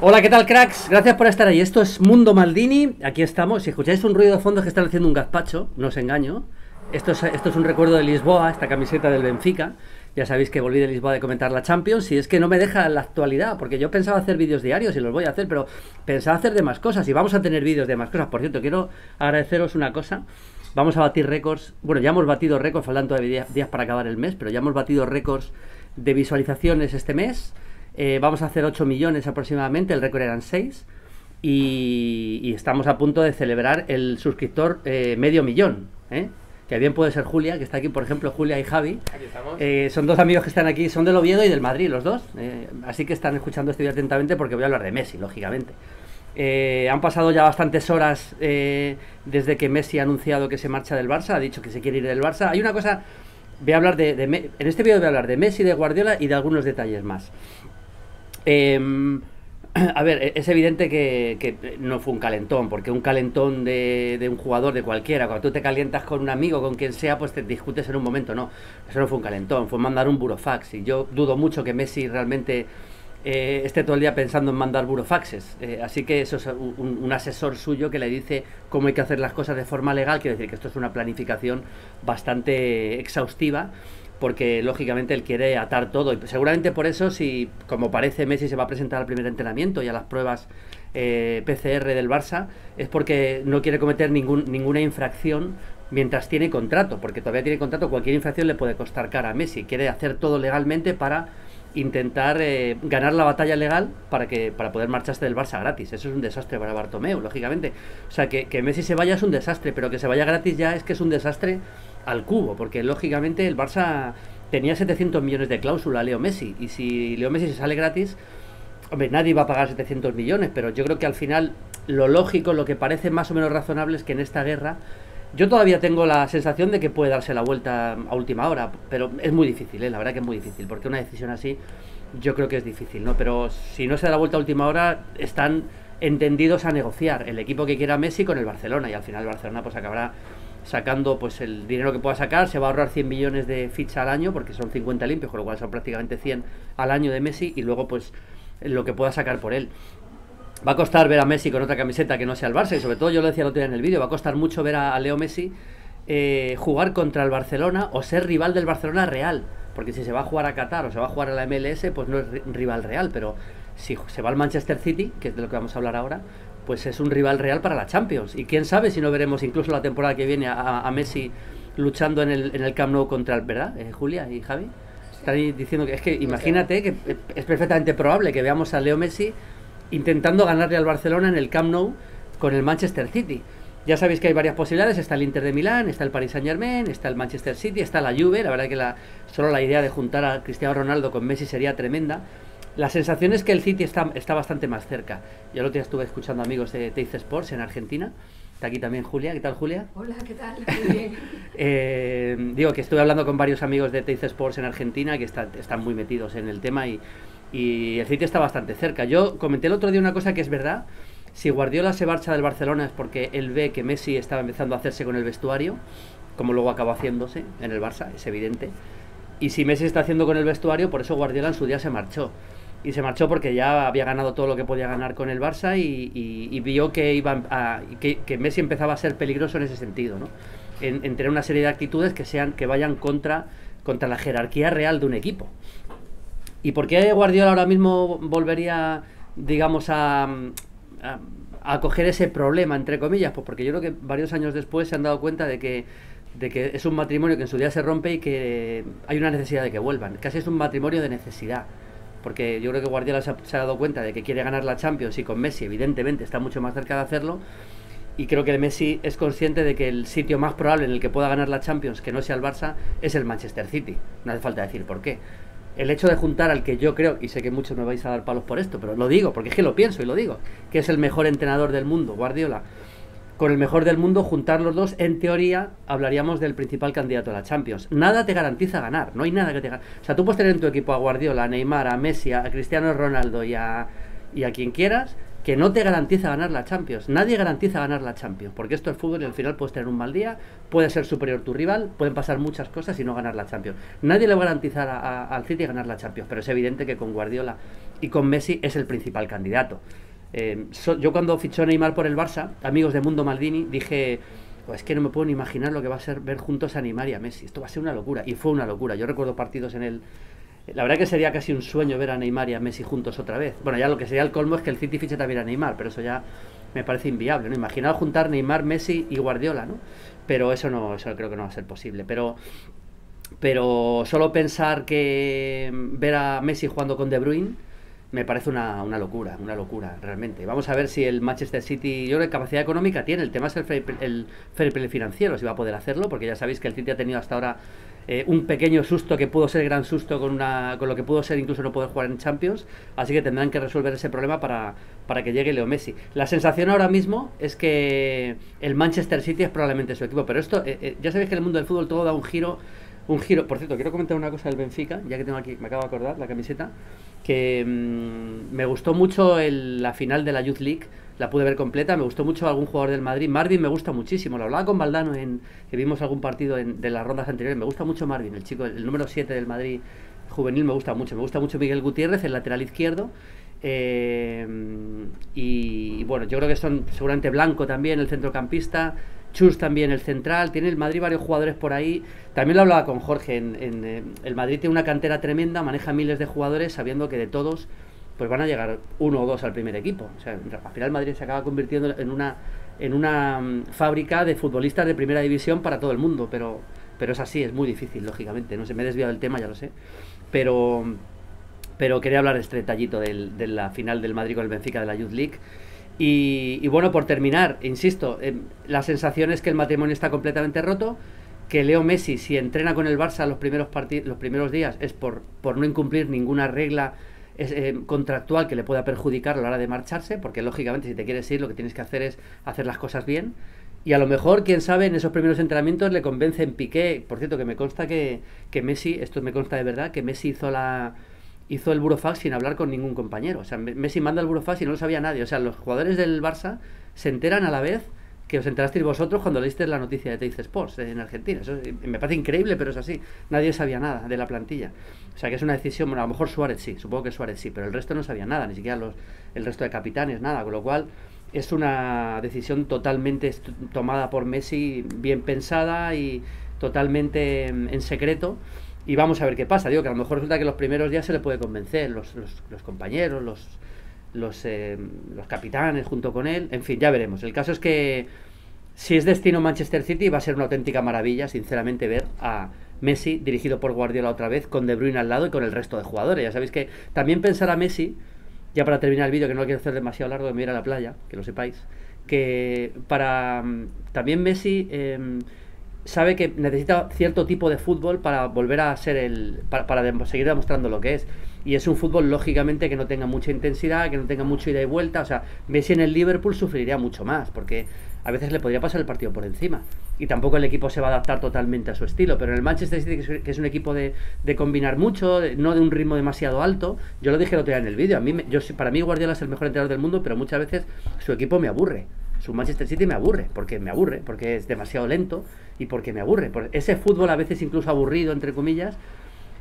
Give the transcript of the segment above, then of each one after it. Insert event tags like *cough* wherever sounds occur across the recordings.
Hola, ¿qué tal, cracks? Gracias por estar ahí. Esto es Mundo Maldini. Aquí estamos. Si escucháis un ruido de fondo es que están haciendo un gazpacho, no os engaño. Esto es, esto es un recuerdo de Lisboa, esta camiseta del Benfica. Ya sabéis que volví de Lisboa de comentar la Champions y es que no me deja la actualidad, porque yo pensaba hacer vídeos diarios y los voy a hacer, pero pensaba hacer de más cosas y vamos a tener vídeos de más cosas. Por cierto, quiero agradeceros una cosa. Vamos a batir récords. Bueno, ya hemos batido récords, faltan todavía días para acabar el mes, pero ya hemos batido récords de visualizaciones este mes. Eh, vamos a hacer 8 millones aproximadamente, el récord eran 6. Y, y estamos a punto de celebrar el suscriptor eh, medio millón. ¿eh? Que bien puede ser Julia, que está aquí, por ejemplo, Julia y Javi. Aquí estamos. Eh, son dos amigos que están aquí, son del Oviedo y del Madrid, los dos. Así que están escuchando este vídeo atentamente porque voy a hablar de Messi, lógicamente. Eh, han pasado ya bastantes horas eh, desde que Messi ha anunciado que se marcha del Barça, ha dicho que se quiere ir del Barça. Hay una cosa, voy a hablar de, de en este vídeo voy a hablar de Messi, de Guardiola y de algunos detalles más. Em, *clears throat* a ver, e- es evidente que, no fue un calentón, porque un calentón de, un jugador, de cualquiera, cuando tú te calientas con un amigo, con quien sea, pues te discutes en un momento, no. Eso no fue un calentón, fue mandar un burofax. Y yo dudo mucho que Messi realmente eh, esté todo el día pensando en mandar burofaxes. Eh, así que eso es un asesor suyo que le dice cómo hay que hacer las cosas de forma legal. Quiero decir que esto es una planificación bastante exhaustiva porque lógicamente él quiere atar todo. Y seguramente por eso si como parece Messi se va a presentar al primer entrenamiento y a las pruebas eh, PCR del Barça es porque no quiere cometer ningún, ninguna infracción mientras tiene contrato porque todavía tiene contrato. Cualquier infracción le puede costar cara a Messi. Quiere hacer todo legalmente para intentar eh, ganar la batalla legal para que para poder marcharse del Barça gratis. Eso es un desastre para Bartomeu lógicamente. O sea que, que Messi se vaya es un desastre pero que se vaya gratis ya es que es un desastre al cubo, porque lógicamente el Barça tenía 700 millones de cláusula Leo Messi, y si Leo Messi se sale gratis, hombre, nadie va a pagar 700 millones, pero yo creo que al final lo lógico, lo que parece más o menos razonable es que en esta guerra, yo todavía tengo la sensación de que puede darse la vuelta a última hora, pero es muy difícil, ¿eh? la verdad que es muy difícil, porque una decisión así yo creo que es difícil, ¿no? Pero si no se da la vuelta a última hora, están entendidos a negociar el equipo que quiera Messi con el Barcelona, y al final el Barcelona pues acabará sacando pues el dinero que pueda sacar, se va a ahorrar 100 millones de ficha al año, porque son 50 limpios, con lo cual son prácticamente 100 al año de Messi, y luego pues lo que pueda sacar por él. Va a costar ver a Messi con otra camiseta que no sea el Barça, y sobre todo yo lo decía el otro en el vídeo, va a costar mucho ver a, Leo Messi eh, jugar contra el Barcelona o ser rival del Barcelona real, porque si se va a jugar a Qatar o se va a jugar a la MLS, pues no es ri- rival real, pero si se va al Manchester City, que es de lo que vamos a hablar ahora, pues es un rival real para la Champions. Y quién sabe si no veremos incluso la temporada que viene a, Messi luchando en el, Camp Nou contra el, ¿verdad? Eh, Julia y Javi. Están diciendo que es que imagínate que es perfectamente probable que veamos a Leo Messi intentando ganarle al Barcelona en el Camp Nou con el Manchester City. Ya sabéis que hay varias posibilidades, está el Inter de Milán, está el Paris Saint Germain, está el Manchester City, está la Juve, la verdad que la, solo la idea de juntar a Cristiano Ronaldo con Messi sería tremenda. La sensación es que el City está, está bastante más cerca. Yo el otro día estuve escuchando amigos de Teis Sports en Argentina, está aquí también Julia, ¿qué tal Julia? Hola, ¿qué tal? Muy bien. *laughs* Eh, digo que estuve hablando con varios amigos de Teis Sports en Argentina que está- están muy metidos en el tema y, y el City está bastante cerca. Yo comenté el otro día una cosa que es verdad. Si Guardiola se marcha del Barcelona es porque él ve que Messi estaba empezando a hacerse con el vestuario, como luego acabó haciéndose en el Barça, es evidente. Y si Messi está haciendo con el vestuario, por eso Guardiola en su día se marchó. Y se marchó porque ya había ganado todo lo que podía ganar con el Barça y, vio que, iba a- que, Messi empezaba a ser peligroso en ese sentido, ¿no? En, en tener una serie de actitudes que, sean, que vayan contra, contra la jerarquía real de un equipo. ¿Y por qué Guardiola ahora mismo volvería, digamos, a, a, a coger ese problema, entre comillas? Pues porque yo creo que varios años después se han dado cuenta de que, de que es un matrimonio que en su día se rompe y que hay una necesidad de que vuelvan. Casi es un matrimonio de necesidad. Porque yo creo que Guardiola se ha, dado cuenta de que quiere ganar la Champions y con Messi, evidentemente, está mucho más cerca de hacerlo. Y creo que Messi es consciente de que el sitio más probable en el que pueda ganar la Champions, que no sea el Barça, es el Manchester City. No hace falta decir por qué. El hecho de juntar al que yo creo, y sé que muchos me vais a dar palos por esto, pero lo digo, porque es que lo pienso y lo digo, que es el mejor entrenador del mundo, Guardiola, con el mejor del mundo, juntar los dos, en teoría, hablaríamos del principal candidato a la Champions. Nada te garantiza ganar, no hay nada que te garantice. O sea, tú puedes tener en tu equipo a Guardiola, a Neymar, a Messi, a Cristiano Ronaldo y a, y a quien quieras, que no te garantiza ganar la Champions. Nadie garantiza ganar la Champions, porque esto es fútbol y al final puedes tener un mal día, puede ser superior tu rival, pueden pasar muchas cosas y no ganar la Champions. Nadie le va a garantizar a- al City ganar la Champions, pero es evidente que con Guardiola y con Messi es el principal candidato. Eh, yo cuando fichó Neymar por el Barça, amigos de Mundo Maldini, dije, pues es que no me puedo ni imaginar lo que va a ser ver juntos a Neymar y a Messi. Esto va a ser una locura. Y fue una locura. Yo recuerdo partidos en el... La verdad que sería casi un sueño ver a Neymar y a Messi juntos otra vez. Bueno, ya lo que sería el colmo es que el City fiche también a Neymar, pero eso ya me parece inviable, ¿no? Juntar Neymar, Messi y Guardiola, ¿no? Pero eso no, eso creo que no va a ser posible. Pero, pero solo pensar que ver a Messi jugando con De Bruyne me parece una, una, locura, una locura, realmente. Vamos a ver si el Manchester City, yo creo que capacidad económica tiene, el tema es el fair, el play financiero, si va a poder hacerlo, porque ya sabéis que el City ha tenido hasta ahora eh, un pequeño susto que pudo ser gran susto con, una, con lo que pudo ser incluso no poder jugar en Champions, así que tendrán que resolver ese problema para, para que llegue Leo Messi. La sensación ahora mismo es que el Manchester City es probablemente su equipo, pero esto, eh, eh, ya sabéis que en el mundo del fútbol todo da un giro un giro. Por cierto, quiero comentar una cosa del Benfica, ya que tengo aquí, me acabo de acordar, la camiseta, que mm, me gustó mucho la final de la Youth League, la pude ver completa, me gustó mucho algún jugador del Madrid. Marvin me gusta muchísimo, lo hablaba con Valdano en que vimos algún partido de las rondas anteriores, me gusta mucho Marvin, el chico, el número 7 del Madrid juvenil me gusta mucho, me gusta mucho Miguel Gutiérrez, el lateral izquierdo. Eh, y, bueno, yo creo que son seguramente Blanco también, el centrocampista, Chus también el central, tiene el Madrid varios jugadores por ahí. También lo hablaba con Jorge, en, eh, el Madrid tiene una cantera tremenda, maneja miles de jugadores sabiendo que de todos pues van a llegar uno o dos al primer equipo. O al final Madrid se acaba convirtiendo en una, en una mm, fábrica de futbolistas de primera división para todo el mundo, pero, pero es así, es muy difícil, lógicamente. No se me he desviado del tema, ya lo sé. Pero, pero quería hablar de este detallito de la final del Madrid con el Benfica de la Youth League. Y, bueno, por terminar, insisto, eh, la sensación es que el matrimonio está completamente roto, que Leo Messi, si entrena con el Barça los primeros, los primeros días, es por, por no incumplir ninguna regla eh, contractual que le pueda perjudicar a la hora de marcharse, porque lógicamente si te quieres ir lo que tienes que hacer es hacer las cosas bien. Y a lo mejor, quién sabe, en esos primeros entrenamientos le convence en Piqué. Por cierto, que me consta que, que Messi, esto me consta de verdad, que Messi hizo la, hizo el burofax sin hablar con ningún compañero. O sea, Messi manda el burofax y no lo sabía nadie. O sea, los jugadores del Barça se enteran a la vez que os enterasteis vosotros cuando leíste la noticia de Teis Sports en Argentina. Eso me parece increíble, pero es así. Nadie sabía nada de la plantilla. O sea, que es una decisión, bueno, a lo mejor Suárez sí, supongo que Suárez sí, pero el resto no sabía nada, ni siquiera el resto de capitanes, nada. Con lo cual, es una decisión totalmente tomada por Messi, bien pensada y totalmente en secreto y vamos a ver qué pasa. Digo que a lo mejor resulta que los primeros días se le puede convencer, los, los, compañeros, los, los, eh, los capitanes junto con él, en fin, ya veremos. El caso es que si es destino Manchester City va a ser una auténtica maravilla, sinceramente, ver a Messi dirigido por Guardiola otra vez, con De Bruyne al lado y con el resto de jugadores. Ya sabéis que también pensar a Messi, ya para terminar el vídeo, que no lo quiero hacer demasiado largo, de me ir a la playa, que lo sepáis, que para mm, también Messi... Em, sabe que necesita cierto tipo de fútbol para volver a ser el. para, para seguir demostrando lo que es. Y es un fútbol, lógicamente, que no tenga mucha intensidad, que no tenga mucha ida y vuelta. O sea, Messi en el Liverpool sufriría mucho más, porque a veces le podría pasar el partido por encima. Y tampoco el equipo se va a adaptar totalmente a su estilo. Pero en el Manchester City, que es un equipo de, de combinar mucho, no de un ritmo demasiado alto, yo lo dije el otro día en el vídeo. A mí, yo, para mí, Guardiola es el mejor entrenador del mundo, pero muchas veces su equipo me aburre su Manchester City me aburre, porque me aburre, porque es demasiado lento y porque me aburre. Ese fútbol a veces incluso aburrido, entre comillas,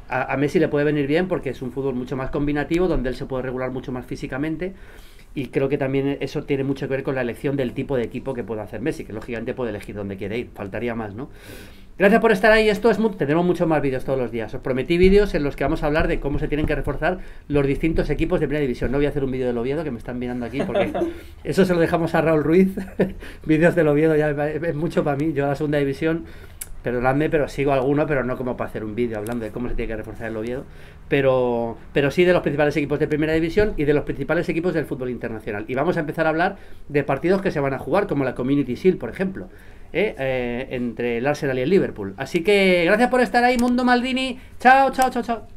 a, a, Messi le puede venir bien porque es un fútbol mucho más combinativo, donde él se puede regular mucho más físicamente. Y creo que también eso tiene mucho que ver con la elección del tipo de equipo que puede hacer Messi, que lógicamente puede elegir dónde quiere ir, faltaría más, ¿no? Gracias por estar ahí. Esto es tendremos muchos más vídeos todos los días. Os prometí vídeos en los que vamos a hablar de cómo se tienen que reforzar los distintos equipos de primera división. No voy a hacer un vídeo del Oviedo que me están mirando aquí porque *laughs* eso se lo dejamos a Raúl Ruiz. *laughs* vídeos del Oviedo ya es mucho para mí. Yo a la segunda división perdonadme, pero sigo alguno, pero no como para hacer un vídeo hablando de cómo se tiene que reforzar el Oviedo, pero, pero sí de los principales equipos de primera división y de los principales equipos del fútbol internacional. Y vamos a empezar a hablar de partidos que se van a jugar, como la Community Shield, por ejemplo. ¿Eh? Eh, entre el Arsenal y el Liverpool. Así que gracias por estar ahí, Mundo Maldini. Chao, chao, chao, chao.